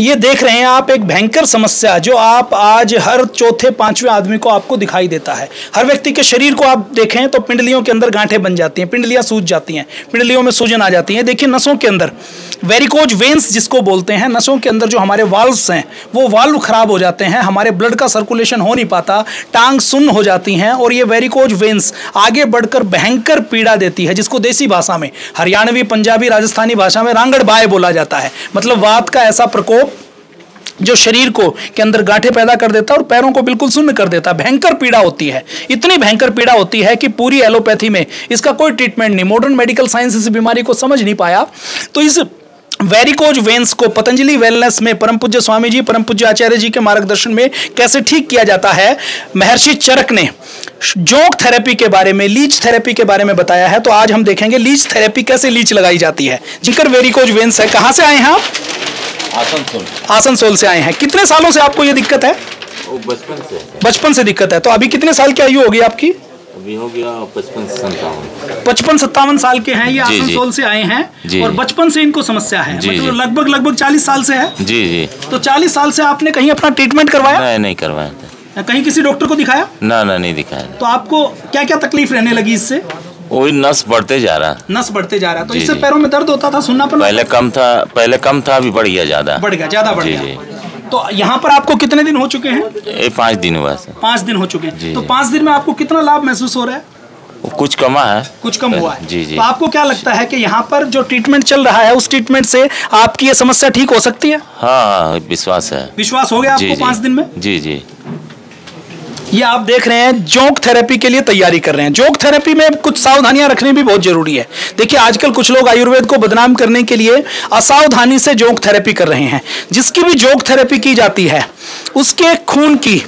ये देख रहे हैं आप एक भयंकर समस्या जो आप आज हर चौथे, पाँचवें आदमी को आपको दिखाई देता है। हर व्यक्ति के शरीर को आप देखें तो पिंडलियों के अंदर गांठें बन जाती हैं, पिंडलियाँ सूज जाती हैं, पिंडलियों में सूजन आ जाती है। देखिए नसों के अंदर वेरिकोज वेंस जिसको बोलते हैं, नसों के अंदर जो हमारे वाल्व्स हैं, वो वाल्व खराब हो जाते हैं, हमारे ब्लड का सर्कुलेशन हो नहीं पाता, टांग सुन्न हो जाती हैं और ये वेरिकोज वेंस आगे बढ़कर भयंकर पीड़ा देती है, जिसको देसी भाषा में, हरियाणवी, पंजाबी, राजस्थानी भाषा में रांगड़ बाय बोला जाता है। मतलब वात का ऐसा प्रकोप जो शरीर को के अंदर गांठे पैदा कर देता है और पैरों को बिल्कुल सुन्न कर देता है। भयंकर पीड़ा होती है। इतनी भयंकर पीड़ा होती है कि पूरी एलोपैथी में इसका कोई ट्रीटमेंट नहीं। मॉडर्न मेडिकल साइंस इस बीमारी को समझ नहीं पाया। तो इस वेरिकोज वेंस को पतंजलि वेलनेस में परम पूज्य स्वामी जी परम पूज्य आचार्य जी के मार्गदर्शन में कैसे ठीक किया जाता है, महर्षि चरक ने जोंक थेरेपी के बारे में लीच थेरेपी के बारे में बताया है। तो आज हम देखेंगे लीच थेरेपी कैसे लीच लगाई जाती है। जिकर वेरिकोज वेंस है। कहाँ से आए हैं आप? आसनसोल। आसनसोल से आए हैं। कितने सालों से आपको ये दिक्कत है? बचपन से बचपन से दिक्कत है। तो अभी कितने साल की आयु होगी आपकी? अभी हो गया पचपन से संतावन पचपन सत्तावन साल के हैं ये। आसनसोल से आए हैं और बचपन से इनको समस्या है। मतलब लगभग लगभग चालीस साल से है। जी जी। तो चालीस साल से आपने कहीं अपना ट्रीटमेंट करवाया? नहीं नहीं करवाया कहीं किसी डॉक्टर को दिखाया? ना ना नहीं दिखाया। तो आपको क्या क्या तकलीफ़ रहने लगी इससे? वही नस बढ़ते जा रहा। नस बढ़ते जा रहा। तो इससे पैरों में दर्द होता था सुननापन पहले कम था पहले कम था अभी बढ़ गया ज़्यादा। बढ़ गया ज़्यादा बढ़ गया। तो यहाँ पर आपको कितने दिन हो चुके हैं? ये पाँच दिन हुआ सर। पाँच दिन हो चुके हैं। तो। पाँच दिन में आपको कितना लाभ महसूस हो रहा है? कुछ कमा है। कुछ कम हुआ है। जी जी। तो आपको क्या लगता है कि यहाँ पर जो ट्रीटमेंट चल रहा है उस ट्रीटमेंट से आपकी ये समस्या ठीक हो सकती है? हाँ हाँ विश्वास है। विश्वास हो गया आपको पाँच दिन में? जी जी। ये आप देख रहे हैं, जोंक थेरेपी के लिए तैयारी कर रहे हैं। जोंक थेरेपी में कुछ सावधानियाँ रखनी भी बहुत ज़रूरी है। देखिए, आजकल कुछ लोग आयुर्वेद को बदनाम करने के लिए असावधानी से जोंक थेरेपी कर रहे हैं। जिसकी भी जोंक थेरेपी की जाती है, उसके खून की,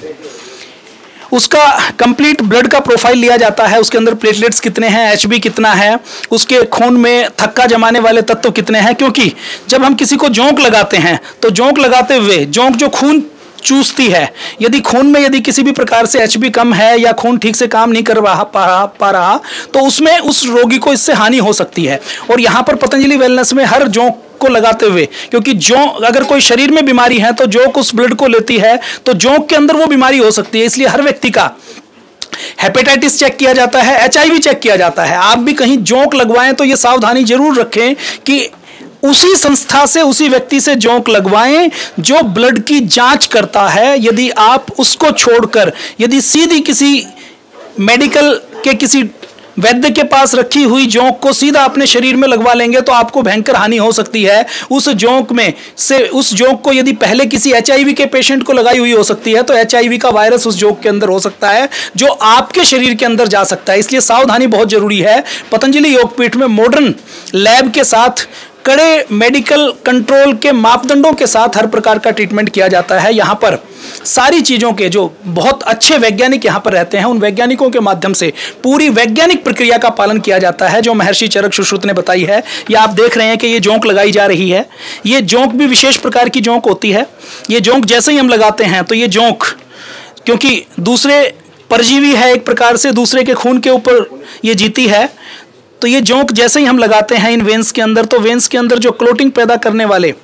उसका कंप्लीट ब्लड का प्रोफ़ाइल लिया जाता है। उसके अंदर प्लेटलेट्स कितने हैं, एचबी कितना है, उसके खून में थक्का जमाने वाले तत्व कितने हैं, क्योंकि जब हम किसी को जोंक लगाते हैं तो जोंक लगाते हुए, जोंक जो खून चूसती है। यदि खून में यदि किसी भी प्रकार से एच कम है या खून ठीक से काम नहीं कर पा रहा पा रहा तो उसमें उस रोगी को इससे हानि हो सकती है। और यहाँ पर पतंजलि वेलनेस में हर जोंक को लगाते हुए, क्योंकि जो अगर कोई शरीर में बीमारी है तो जोंक उस ब्लड को लेती है तो जोंक के अंदर वो बीमारी हो सकती है। इसलिए हर व्यक्ति का हेपेटाइटिस चेक किया जाता है एचआईवी चेक किया जाता है। आप भी कहीं जोंक लगवाएँ तो ये सावधानी ज़रूर रखें कि उसी संस्था से, उसी व्यक्ति से जोंक लगवाएँ जो ब्लड की जाँच करता है। यदि आप उसको छोड़कर, यदि सीधी किसी मेडिकल के किसी वैद्य के पास रखी हुई जोंक को सीधा अपने शरीर में लगवा लेंगे तो आपको भयंकर हानि हो सकती है। उस जोंक में से, उस जोंक को यदि पहले किसी एचआईवी के पेशेंट को लगाई हुई हो सकती है तो एचआईवी का वायरस उस जोंक के अंदर हो सकता है, जो आपके शरीर के अंदर जा सकता है। इसलिए सावधानी बहुत ज़रूरी है। पतंजलि योगपीठ में मॉडर्न लैब के साथ कड़े मेडिकल कंट्रोल के मापदंडों के साथ हर प्रकार का ट्रीटमेंट किया जाता है। यहाँ पर सारी चीज़ों के जो बहुत अच्छे वैज्ञानिक यहाँ पर रहते हैं, उन वैज्ञानिकों के माध्यम से पूरी वैज्ञानिक प्रक्रिया का पालन किया जाता है, जो महर्षि चरक सुश्रुत ने बताई है। या आप देख रहे हैं कि ये जोंक लगाई जा रही है। ये जोंक भी विशेष प्रकार की जोंक होती है। ये जोंक जैसे ही हम लगाते हैं तो ये जोंक, क्योंकि दूसरे परजीवी है एक प्रकार से, दूसरे के खून के ऊपर ये जीती है। तो ये जोंक जैसे ही हम लगाते हैं इन वेंस के अंदर तो वेंस के अंदर जो क्लोटिंग पैदा करने वाले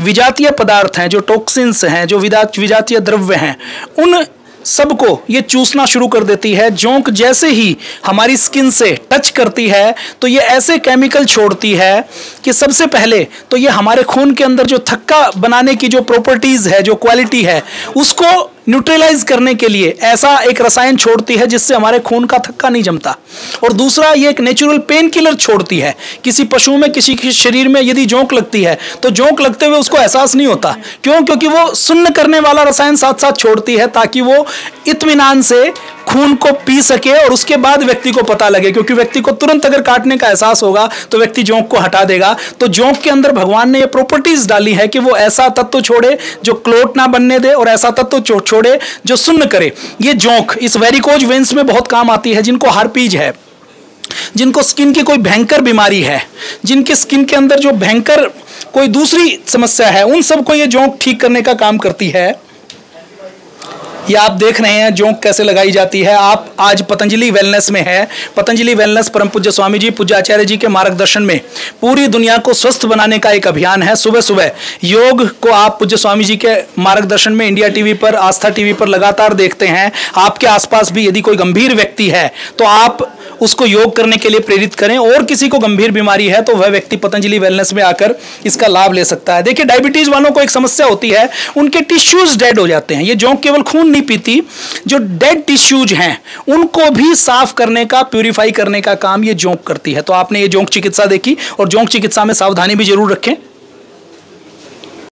विजातीय पदार्थ हैं, जो टॉक्सिन्स हैं, जो विजातीय द्रव्य हैं, उन सबको ये चूसना शुरू कर देती है। जोंक जैसे ही हमारी स्किन से टच करती है तो ये ऐसे केमिकल छोड़ती है कि सबसे पहले तो ये हमारे खून के अंदर जो थक्का बनाने की जो प्रॉपर्टीज़ है, जो क्वालिटी है, उसको न्यूट्रलाइज करने के लिए ऐसा एक रसायन छोड़ती है जिससे हमारे खून का थक्का नहीं जमता। और दूसरा, ये एक नेचुरल पेन किलर छोड़ती है। किसी पशु में, किसी के शरीर में यदि जोंक लगती है तो जोंक लगते हुए उसको एहसास नहीं होता। क्यों? क्योंकि वो सुन्न करने वाला रसायन साथ साथ छोड़ती है ताकि वो इतमान से खून को पी सके और उसके बाद व्यक्ति को पता लगे, क्योंकि व्यक्ति को तुरंत अगर काटने का एहसास होगा तो व्यक्ति जोंक को हटा देगा। तो जोंक के अंदर भगवान ने ये प्रॉपर्टीज़ डाली है कि वो ऐसा तत्व छोड़े जो क्लोट ना बनने दे और ऐसा तत्व छोड़े जो सुन्न करे। ये जोंक, इस वेरिकोज वेंस में बहुत काम आती है, जिनको हार्पीज है, जिनको स्किन की कोई भयंकर बीमारी है, जिनके स्किन के अंदर जो भयंकर कोई दूसरी समस्या है, उन सबको ये जोंक ठीक करने का काम करती है। ये आप देख रहे हैं, जोंक कैसे लगाई जाती है। आप आज पतंजलि वेलनेस में है। पतंजलि वेलनेस परम पूज्य स्वामी जी पूज्य आचार्य जी के मार्गदर्शन में पूरी दुनिया को स्वस्थ बनाने का एक अभियान है। सुबह सुबह योग को आप पूज्य स्वामी जी के मार्गदर्शन में इंडिया टीवी पर आस्था टीवी पर लगातार देखते हैं। आपके आसपास भी यदि कोई गंभीर व्यक्ति है तो आप उसको योग करने के लिए प्रेरित करें। और किसी को गंभीर बीमारी है तो वह व्यक्ति पतंजलि वेलनेस में आकर इसका लाभ ले सकता है। देखिए डायबिटीज़ वालों को एक समस्या होती है, उनके टिश्यूज डेड हो जाते हैं। ये जोंक केवल खून नहीं पीती, जो डेड टिश्यूज हैं, उनको भी साफ़ करने का प्यूरिफाई करने का काम ये जोंक करती है। तो आपने ये जोंक चिकित्सा देखी, और जोंक चिकित्सा में सावधानी भी ज़रूर रखें।